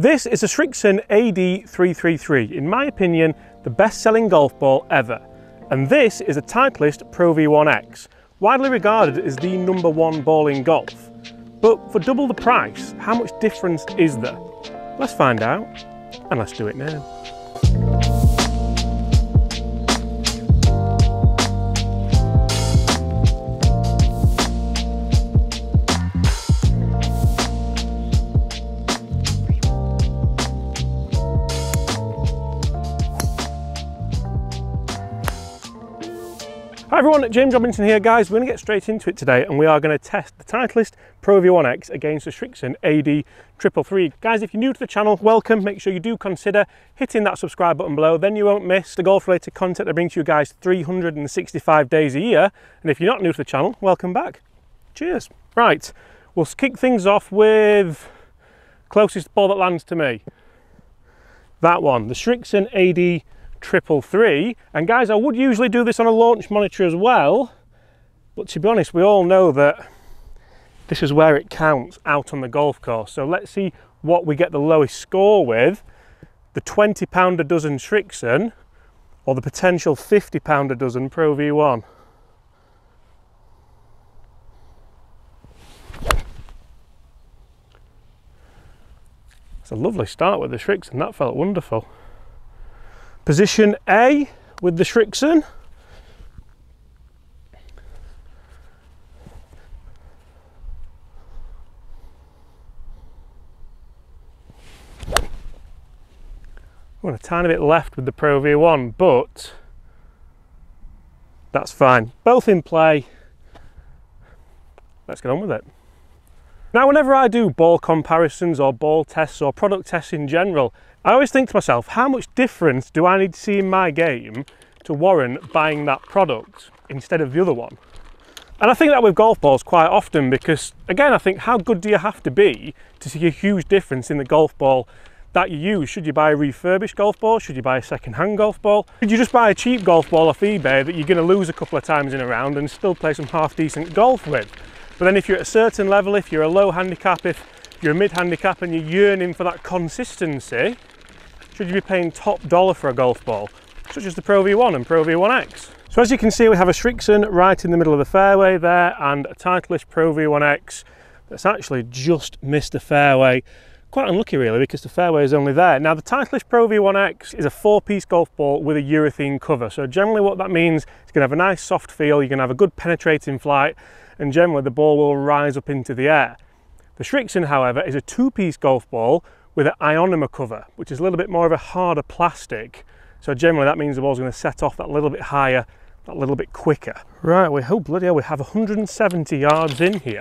This is a Srixon AD333, in my opinion, the best-selling golf ball ever. And this is a Titleist Pro V1X, widely regarded as the number one ball in golf. But for double the price, how much difference is there? Let's find out, and let's do it now. Everyone, James Robinson here guys. We're going to get straight into it today and we are going to test the Titleist Pro V1X against the Srixon AD333. Guys, if you're new to the channel, welcome. Make sure you do consider hitting that subscribe button below, then you won't miss the golf related content I bring to you guys 365 days a year. And if you're not new to the channel, welcome back. Cheers. Right, we'll kick things off with closest ball that lands to me. That one, the Srixon AD triple three. And guys I would usually do this on a launch monitor as well. But to be honest we all know that this is where it counts out on the golf course. So let's see what we get the lowest score with. The 20 pound a dozen Srixon or the potential 50 pound a dozen Pro V1 It's a lovely start with the Srixon, that felt wonderful. Position A with the Srixon. Well, a tiny bit left with the Pro V1, but that's fine. Both in play. Let's get on with it. Now, whenever I do ball comparisons or ball tests or product tests in general, I always think to myself, how much difference do I need to see in my game to warrant buying that product instead of the other one? And I think that with golf balls quite often because, again, I think how good do you have to be to see a huge difference in the golf ball that you use? Should you buy a refurbished golf ball? Should you buy a second-hand golf ball? Should you just buy a cheap golf ball off eBay that you're going to lose a couple of times in a round and still play some half-decent golf with? But then if you're at a certain level, if you're a low handicap, if you're a mid handicap and you're yearning for that consistency, should you be paying top dollar for a golf ball, such as the Pro V1 and Pro V1X. So as you can see, we have a Srixon right in the middle of the fairway there and a Titleist Pro V1X that's actually just missed the fairway. Quite unlucky really because the fairway is only there. Now the Titleist Pro V1X is a four-piece golf ball with a urethane cover. So generally what that means, it's gonna have a nice soft feel, you're gonna have a good penetrating flight, and generally the ball will rise up into the air. The Srixon, however, is a two-piece golf ball with an ionomer cover, which is a little bit more of a harder plastic. So generally that means the ball's going to set off that little bit higher, that little bit quicker. Right, we hope oh, bloody hell we have 170 yards in here.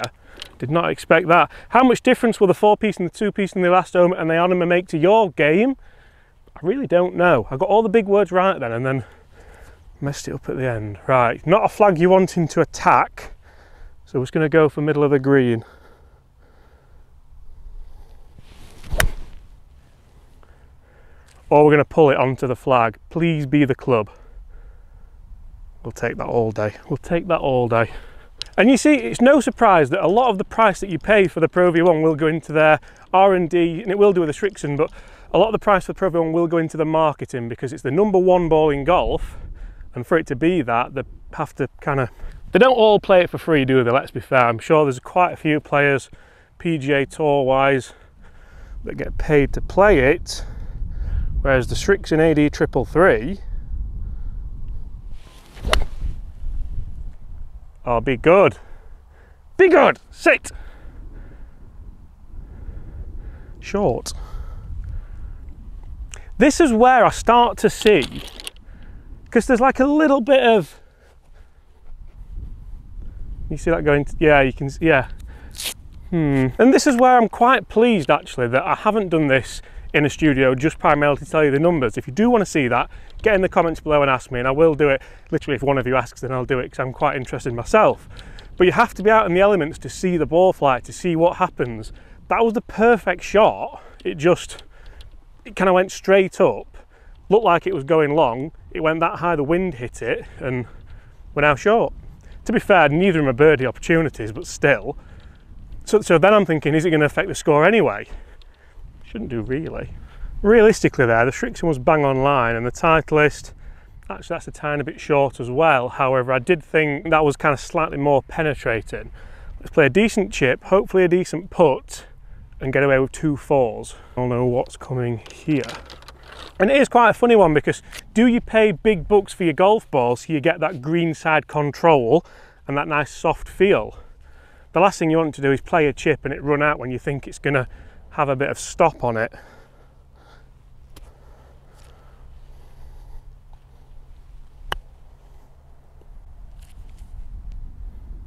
Did not expect that. How much difference will the four piece and the two piece and the last elastomer and the ionomer make to your game? I really don't know. I got all the big words right then and then messed it up at the end. Right, not a flag you're wanting to attack. So we're just going to go for middle of the green. Or we're going to pull it onto the flag. Please be the club. We'll take that all day. We'll take that all day. And you see, it's no surprise that a lot of the price that you pay for the Pro V1 will go into their R&D, and it will do with the Srixon, but a lot of the price for the Pro V1 will go into the marketing because it's the number one ball in golf, and for it to be that, they have to kind of... They don't all play it for free, do they? Let's be fair. I'm sure there's quite a few players, PGA Tour-wise, that get paid to play it, Whereas the Srixon AD triple three, oh, be good, be good, sit. Short. This is where I start to see, because there's like a little bit of, you see that going, yeah, you can, see. yeah. Hmm. And this is where I'm quite pleased actually that I haven't done this in a studio just primarily to tell you the numbers. If you do want to see that, get in the comments below and ask me, and I will do it. Literally, if one of you asks, then I'll do it because I'm quite interested myself. But you have to be out in the elements to see the ball flight, to see what happens. That was the perfect shot. It just, it kind of went straight up, looked like it was going long. It went that high, the wind hit it, and we're now short. To be fair, neither of them are birdie opportunities, but still. So, so then I'm thinking, is it going to affect the score anyway? Shouldn't do really. Realistically there, the Srixon was bang on line and the Titleist, actually that's a tiny bit short as well. However, I did think that was kind of slightly more penetrating. Let's play a decent chip, hopefully a decent putt, and get away with two fours. I'll know what's coming here. And it is quite a funny one because do you pay big bucks for your golf ball so you get that green side control and that nice soft feel? The last thing you want to do is play a chip and it run out when you think it's going to have a bit of stop on it.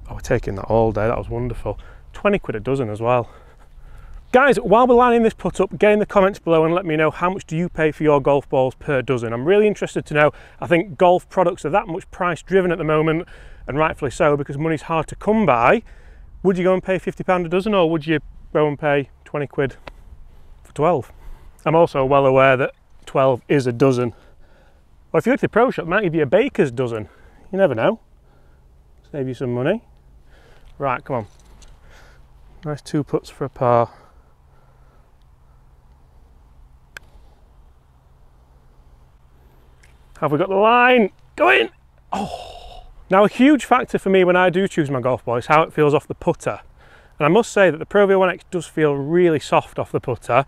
Oh, we're taking that all day, that was wonderful. 20 quid a dozen as well. Guys, while we're lining this put up, get in the comments below and let me know how much do you pay for your golf balls per dozen. I'm really interested to know. I think golf products are that much price driven at the moment, and rightfully so, because money's hard to come by. Would you go and pay £50 a dozen, or would you go and pay 20 quid for 12? I'm also well aware that 12 is a dozen. Or if you go to the pro shop, it might give you a baker's dozen. You never know. Save you some money. Right, come on. Nice two puts for a par. Have we got the line? Go in! Oh! Now a huge factor for me when I do choose my golf ball is how it feels off the putter. And I must say that the Pro V1X does feel really soft off the putter,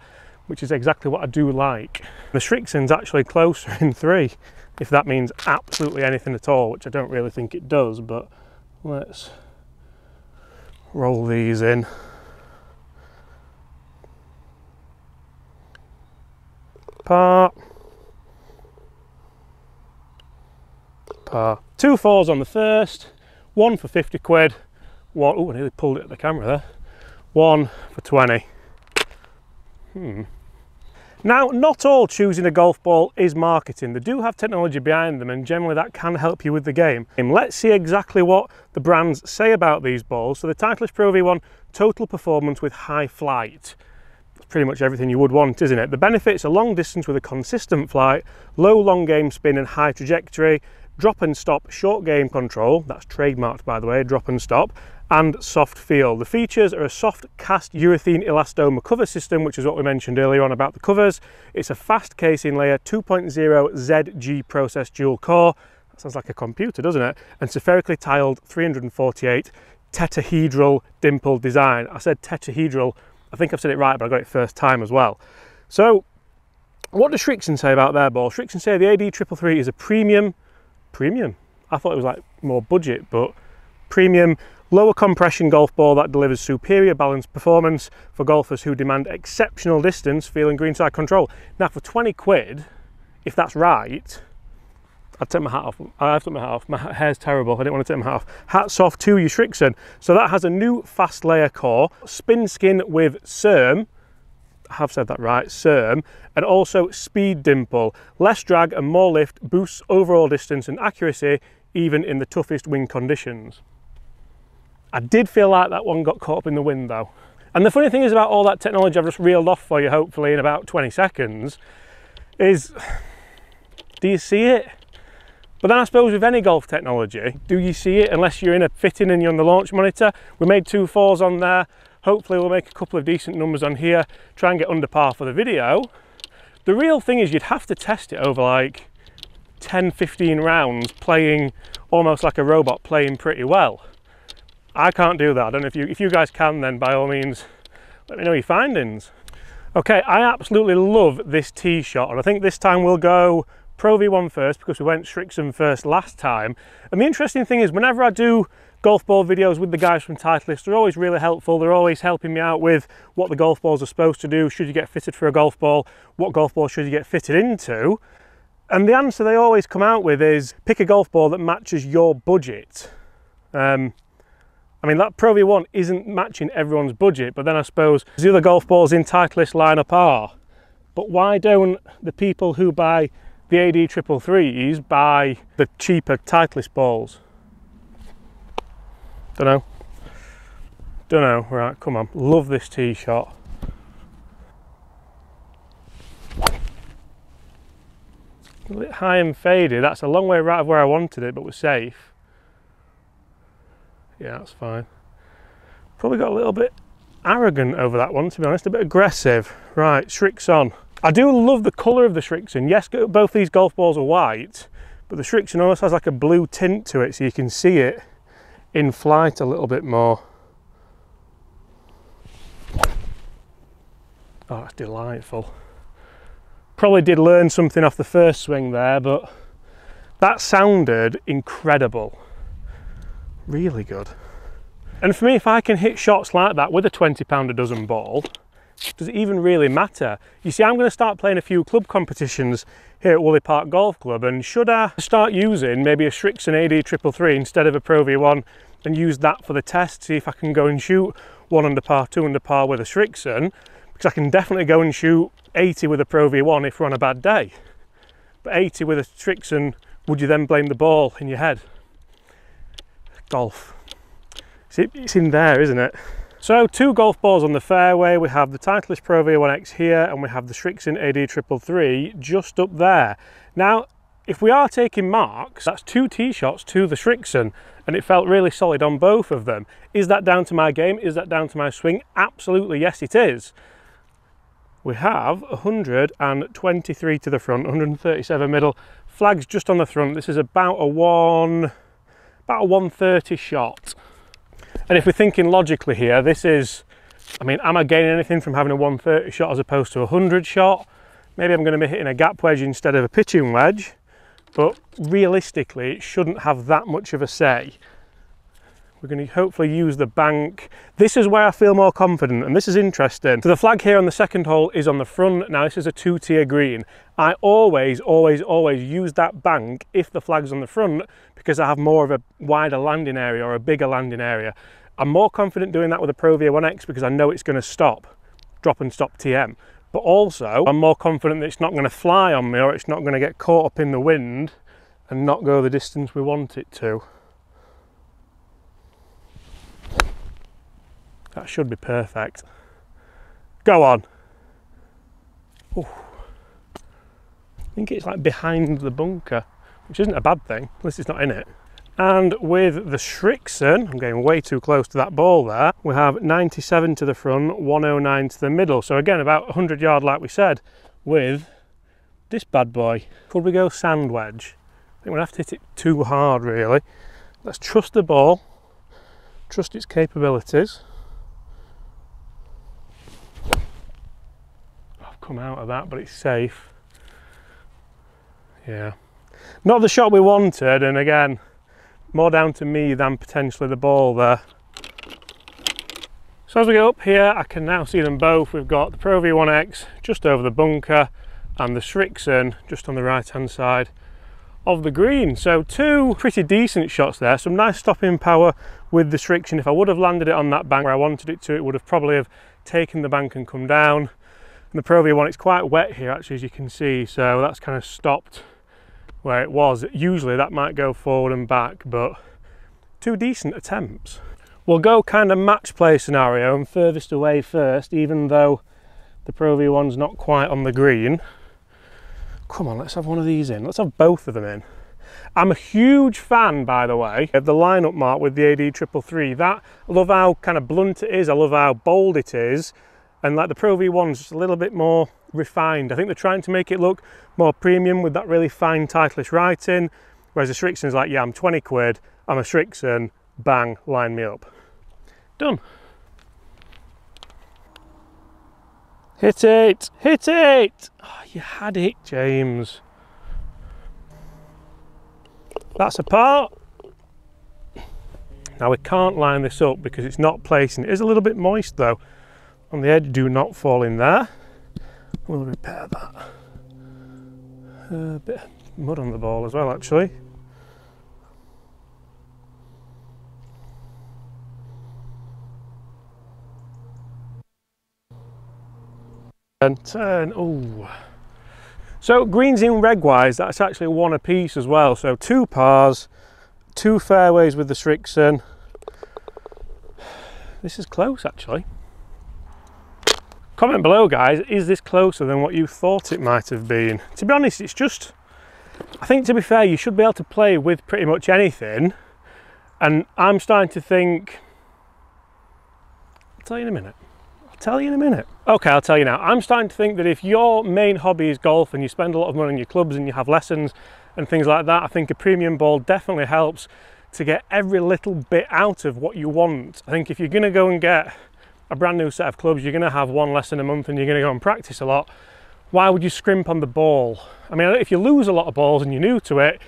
which is exactly what I do like. The Srixon's actually closer in three, if that means absolutely anything at all, which I don't really think it does, but let's roll these in. Part. par. Two fours on the first, one for 50 quid, one, oh I nearly pulled it at the camera there, one for 20. Hmm. Now, not all choosing a golf ball is marketing. They do have technology behind them and generally that can help you with the game. Let's see exactly what the brands say about these balls. So the Titleist Pro V1, total performance with high flight. That's pretty much everything you would want, isn't it? The benefits are long distance with a consistent flight, low long game spin and high trajectory, drop and stop short game control, that's trademarked by the way, drop and stop, and soft feel. The features are a soft cast urethane elastomer cover system, which is what we mentioned earlier on about the covers. It's a fast casing layer 2.0 ZG process dual core. That sounds like a computer, doesn't it? And spherically tiled 348 tetrahedral dimple design. I said tetrahedral, I think I've said it right, but I got it first time as well. So, what does Srixon say about their ball? Srixon say the AD333 is a premium premium. I thought it was like more budget, but premium, lower compression golf ball that delivers superior balance performance for golfers who demand exceptional distance, feeling greenside control. Now for 20 quid, if that's right, I'd take my hat off. I have to take my hat off. My hair's terrible. I didn't want to take my hat off. Hats off to you, Srixon. So that has a new fast layer core, spin skin with SeRM, I have said that right, SeRM, and also Speed Dimple. Less drag and more lift boosts overall distance and accuracy even in the toughest wind conditions. I did feel like that one got caught up in the wind though. And the funny thing is about all that technology I've just reeled off for you hopefully in about 20 seconds is, do you see it? But then I suppose with any golf technology, do you see it unless you're in a fitting and you're on the launch monitor? We made two fours on there. Hopefully we'll make a couple of decent numbers on here, try and get under par for the video. The real thing is you'd have to test it over like 10, 15 rounds playing almost like a robot playing pretty well. I can't do that. And if you, if you guys can then by all means, let me know your findings. Okay, I absolutely love this tee shot and I think this time we'll go Pro V1 first because we went Srixon first last time. And the interesting thing is whenever I do golf ball videos with the guys from Titleist. They're always really helpful. They're always helping me out with what the golf balls are supposed to do. Should you get fitted for a golf ball? What golf ball should you get fitted into? And the answer they always come out with is pick a golf ball that matches your budget. Um, I mean, that Pro V1 isn't matching everyone's budget, but then I suppose the other golf balls in Titleist lineup are. But why don't the people who buy the AD triple threes buy the cheaper Titleist balls? Don't know. Don't know. Right, come on. Love this tee shot. A bit high and faded. That's a long way right of where I wanted it, but we're safe. Yeah, that's fine. Probably got a little bit arrogant over that one, to be honest, a bit aggressive. Right, Srixon. I do love the colour of the Srixon. Yes, both these golf balls are white, but the Srixon almost has like a blue tint to it, so you can see it in flight a little bit more. Oh, that's delightful. Probably did learn something off the first swing there, but that sounded incredible. Really good. And for me, if I can hit shots like that with a 20 pound a dozen ball, does it even really matter? You see, I'm going to start playing a few club competitions here at Woolley Park Golf Club, and should I start using maybe a Srixon AD 333 instead of a Pro V1 and use that for the test, see if I can go and shoot one under par, two under par with a Srixon, because I can definitely go and shoot 80 with a Pro V1 if we're on a bad day. But 80 with a Srixon, would you then blame the ball in your head? Golf. It's in there, isn't it? So two golf balls on the fairway. We have the Titleist Pro V1X here and we have the Srixon AD 333 just up there. Now, if we are taking marks, that's two tee shots to the Srixon and it felt really solid on both of them. Is that down to my game? Is that down to my swing? Absolutely, yes it is we have 123 to the front 137 middle flags just on the front this is about a one about a 130 shot. And if we're thinking logically here this is i mean am i gaining anything from having a 130 shot as opposed to a 100 shot? Maybe i'm going to be hitting a gap wedge instead of a pitching wedge but realistically it shouldn't have that much of a say we're going to hopefully use the bank. This is where I feel more confident and this is interesting. So the flag here on the second hole is on the front. Now this is a two tier green. I always, always, always use that bank if the flag's on the front because I have more of a wider landing area or a bigger landing area. I'm more confident doing that with a Pro V1X because I know it's going to stop, drop and stop TM. But also I'm more confident that it's not going to fly on me or it's not going to get caught up in the wind and not go the distance we want it to. That should be perfect. Go on. Ooh. I think it's like behind the bunker, which isn't a bad thing, at least it's not in it. And with the Srixon, I'm getting way too close to that ball there, we have 97 to the front, 109 to the middle. So again, about 100 yard like we said, with this bad boy. Could we go sand wedge? I think we'll have to hit it too hard really. Let's trust the ball, trust its capabilities. Come out of that, but it's safe. Yeah. Not the shot we wanted, and again, more down to me than potentially the ball there. So as we go up here, I can now see them both. We've got the Pro V1X just over the bunker and the Srixon just on the right hand side of the green. So two pretty decent shots there. Some nice stopping power with the Srixon. If I would have landed it on that bank where I wanted it to, it would have probably have taken the bank and come down. The Pro V1, it's quite wet here actually, as you can see, so that's kind of stopped where it was. Usually that might go forward and back, but two decent attempts. We'll go kind of match play scenario and furthest away first, even though the Pro V1's not quite on the green. Come on, let's have one of these in. Let's have both of them in. I'm a huge fan, by the way, of the lineup mark with the AD 333. That, I love how kind of blunt it is, I love how bold it is, and like the Pro V1's just a little bit more refined. I think they're trying to make it look more premium with that really fine Titleist writing, whereas the Srixon's like, yeah, I'm 20 quid, I'm a Srixon, bang, line me up. Done. Hit it, hit it! Oh, you had it, James. That's a part. Now we can't line this up because it's not placing. It is a little bit moist though on the edge do not fall in there. We'll repair that. A bit of mud on the ball as well actually. And turn, oh. So greens in reg wise, that's actually one a piece as well. So two pars, two fairways with the Srixon. This is close actually. Comment below guys, is this closer than what you thought it might have been? To be honest, it's just, I think to be fair, you should be able to play with pretty much anything. And I'm starting to think, I'll tell you in a minute. I'll tell you in a minute. Okay, I'll tell you now. I'm starting to think that if your main hobby is golf and you spend a lot of money on your clubs and you have lessons and things like that, I think a premium ball definitely helps to get every little bit out of what you want. I think if you're going to go and get a brand new set of clubs, you're going to have one lesson a month and you're going to go and practice a lot. Why would you scrimp on the ball? I mean, if you lose a lot of balls and you're new to it,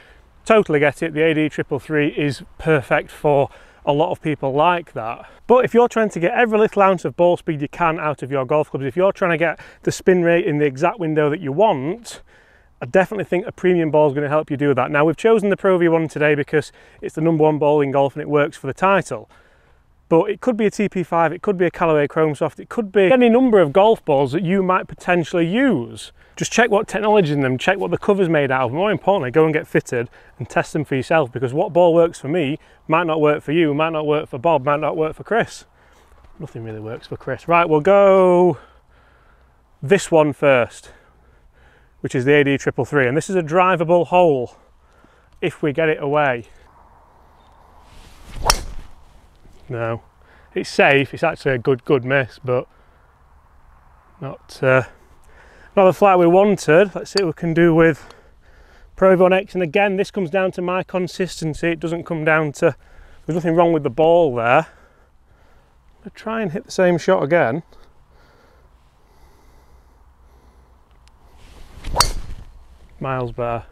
totally get it. The AD triple three is perfect for a lot of people like that. But if you're trying to get every little ounce of ball speed you can out of your golf clubs, if you're trying to get the spin rate in the exact window that you want, I definitely think a premium ball is going to help you do that. Now we've chosen the Pro V1 today because it's the number one ball in golf and it works for the title. But it could be a TP5, it could be a Callaway Chrome Soft, it could be any number of golf balls that you might potentially use. Just check what technology in them, check what the cover's made out of. More importantly, go and get fitted and test them for yourself because what ball works for me might not work for you, might not work for Bob, might not work for Chris. Nothing really works for Chris. Right, we'll go this one first which is the AD triple three, and this is a drivable hole if we get it away. No, it's safe. It's actually a good, good miss, but not uh, not the flight we wanted. Let's see what we can do with Pro V1 X. And again, this comes down to my consistency. It doesn't come down to. There's nothing wrong with the ball there. I'll try and hit the same shot again. miles better.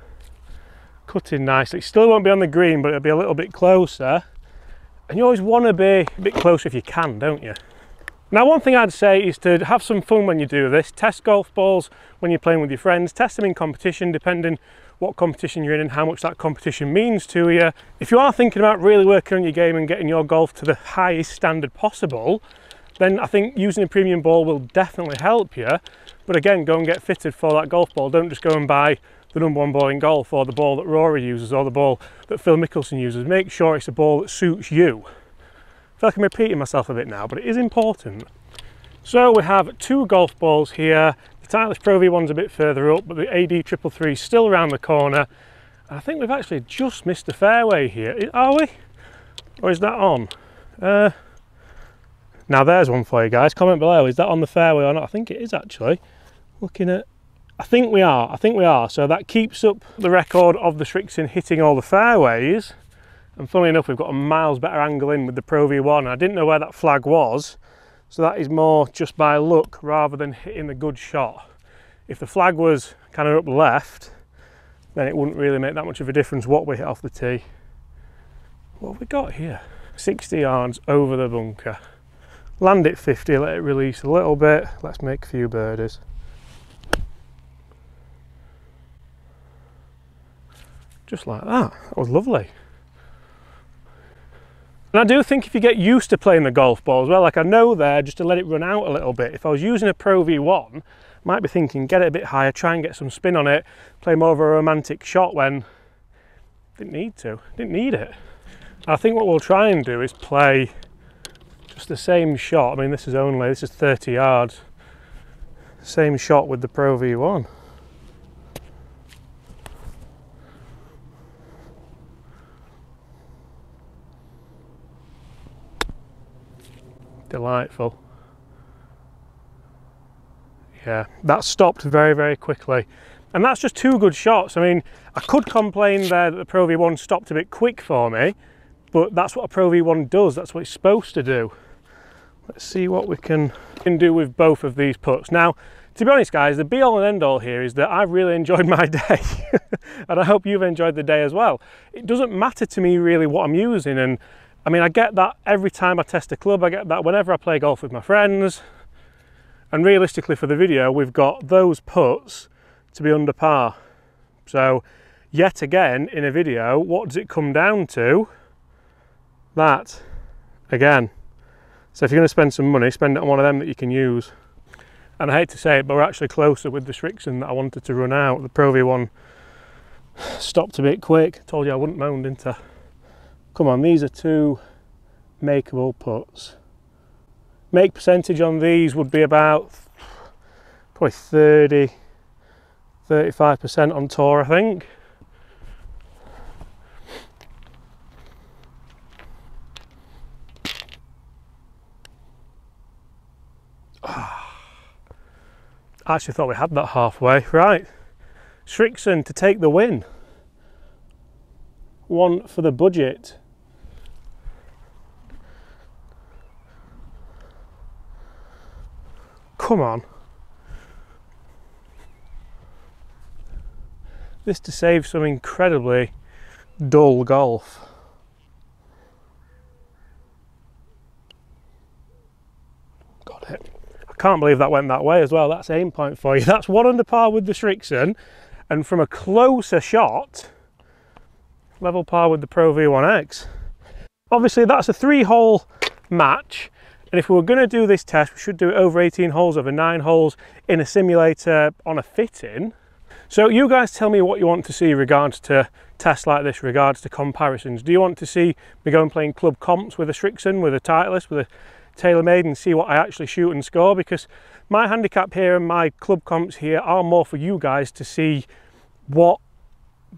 Cutting nicely. Still won't be on the green, but it'll be a little bit closer. And you always want to be a bit closer if you can, don't you? Now, one thing I'd say is to have some fun when you do this. Test golf balls when you're playing with your friends. Test them in competition, depending what competition you're in and how much that competition means to you. If you are thinking about really working on your game and getting your golf to the highest standard possible, then I think using a premium ball will definitely help you. But again, go and get fitted for that golf ball. Don't just go and buy the number one ball in golf or the ball that Rory uses or the ball that Phil Mickelson uses. Make sure it's a ball that suits you. I feel like I'm repeating myself a bit now, but it is important. So we have two golf balls here. The Titleist Pro V1's a bit further up, but the AD Triple Three is still around the corner. I think we've actually just missed the fairway here. Are we? Or is that on? Uh, now there's one for you guys. Comment below, is that on the fairway or not? I think it is actually. Looking at I think we are, I think we are. So that keeps up the record of the Srixon hitting all the fairways. And funnily enough, we've got a miles better angle in with the Pro V1. I didn't know where that flag was. So that is more just by luck rather than hitting the good shot. If the flag was kind of up left, then it wouldn't really make that much of a difference what we hit off the tee. What have we got here? 60 yards over the bunker. Land it 50, let it release a little bit. Let's make a few birdies. Just like that. That was lovely. And I do think if you get used to playing the golf ball as well, like I know there, just to let it run out a little bit, if I was using a Pro V1, I might be thinking, get it a bit higher, try and get some spin on it, play more of a romantic shot when didn't need to, didn't need it. I think what we'll try and do is play just the same shot. I mean, this is only, this is 30 yards. Same shot with the Pro V1. Delightful. Yeah, that stopped very, very quickly. And that's just two good shots. I mean, I could complain there that the Pro V1 stopped a bit quick for me, but that's what a Pro V1 does. That's what it's supposed to do. Let's see what we can, can do with both of these putts. Now, to be honest guys, the be all and end all here is that I've really enjoyed my day and I hope you've enjoyed the day as well. It doesn't matter to me really what I'm using and I mean, I get that every time I test a club, I get that whenever I play golf with my friends. And realistically for the video, we've got those putts to be under par. So yet again, in a video, what does it come down to? That, again. So if you're gonna spend some money, spend it on one of them that you can use. And I hate to say it, but we're actually closer with the Srixon that I wanted to run out. The Pro V1 stopped a bit quick. Told you I wouldn't moan, didn't I? Come on, these are two makeable putts. Make percentage on these would be about probably 30, 35% on tour, I think. Oh, I actually thought we had that halfway. Right, Srixon to take the win. One for the budget. Come on. This to save some incredibly dull golf. Got it. I can't believe that went that way as well. That's aim point for you. That's one under par with the Srixon. And from a closer shot, level par with the Pro V1X. Obviously that's a three hole match and if we were going to do this test, we should do it over 18 holes, over nine holes in a simulator on a fitting. So you guys tell me what you want to see regards to tests like this, regards to comparisons. Do you want to see me go and playing club comps with a Srixon, with a Titleist, with a TaylorMade and see what I actually shoot and score? Because my handicap here and my club comps here are more for you guys to see what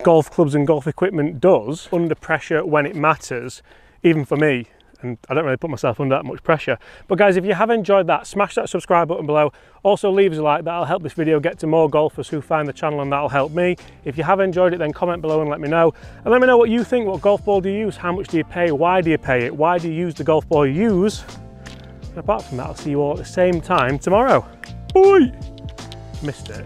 golf clubs and golf equipment does under pressure when it matters, even for me and I don't really put myself under that much pressure. But guys, if you have enjoyed that, smash that subscribe button below. Also leave us a like, that'll help this video get to more golfers who find the channel and that'll help me. If you have enjoyed it, then comment below and let me know. And let me know what you think, what golf ball do you use, how much do you pay, why do you pay it, why do you use the golf ball you use? And apart from that, I'll see you all at the same time tomorrow. Bye! Missed it.